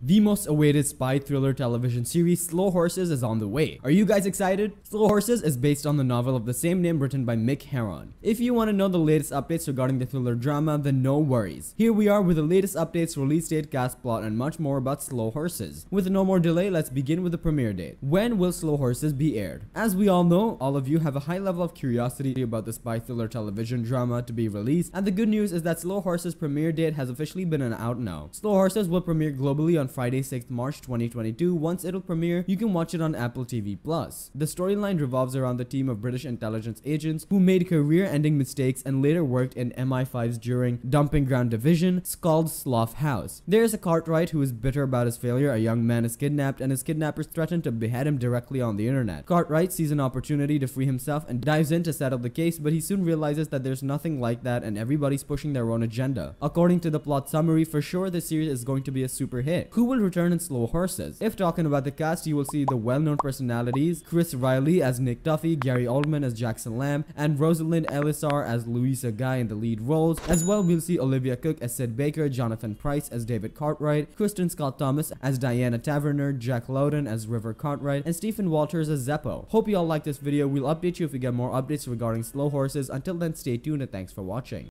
The most awaited spy thriller television series Slow Horses is on the way. Are you guys excited? Slow Horses is based on the novel of the same name written by Mick Herron. If you want to know the latest updates regarding the thriller drama, then no worries. Here we are with the latest updates, release date, cast plot, and much more about Slow Horses. With no more delay, let's begin with the premiere date. When will Slow Horses be aired? As we all know, all of you have a high level of curiosity about the spy thriller television drama to be released, and the good news is that Slow Horses premiere date has officially been out now. Slow Horses will premiere globally on Friday 6th March 2022. Once it'll premiere, you can watch it on Apple TV+. Plus. The storyline revolves around the team of British intelligence agents who made career-ending mistakes and later worked in MI5's during dumping ground division called Slough House. There's a Cartwright who is bitter about his failure. A young man is kidnapped and his kidnappers threaten to behead him directly on the internet. Cartwright sees an opportunity to free himself and dives in to settle the case, but he soon realizes that there's nothing like that and everybody's pushing their own agenda. According to the plot summary, for sure the series is going to be a super hit. Who will return in Slow Horses. If talking about the cast, you will see the well-known personalities Chris Reilly as Nick Duffy, Gary Oldman as Jackson Lamb, and Rosalind Eleazar as Louisa Guy in the lead roles. As well, we'll see Olivia Cooke as Sid Baker, Jonathan Pryce as David Cartwright, Kristin Scott Thomas as Diana Taverner, Jack Lowden as River Cartwright, and Stephen Walters as Zeppo. Hope you all like this video. We'll update you if we get more updates regarding Slow Horses. Until then, stay tuned and thanks for watching.